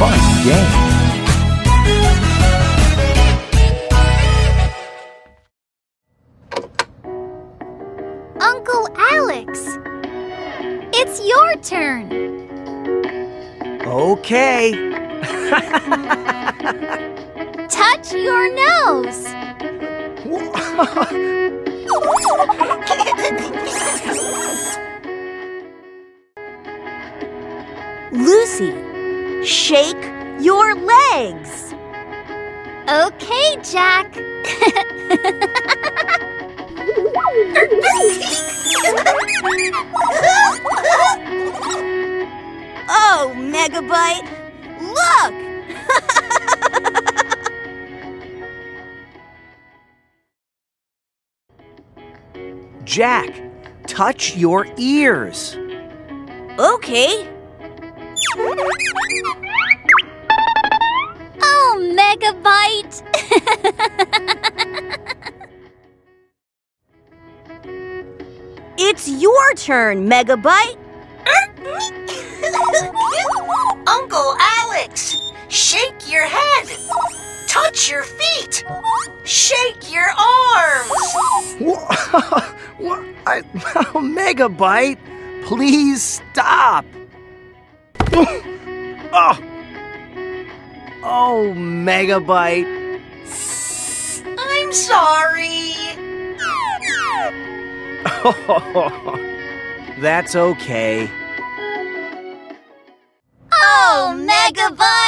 fun game. Uncle Alex, it's your turn. Okay. Touch your nose. Lucy, shake your legs. Okay, Jack. Oh, Megabyte, look! Jack, touch your ears. Okay. Oh, Megabyte. It's your turn, Megabyte. Uncle Alex, shake your head. Touch your feet. Shake your arms. what? I, Megabyte, please stop. Oh. oh, Megabyte. I'm sorry. That's okay. Oh, Megabyte.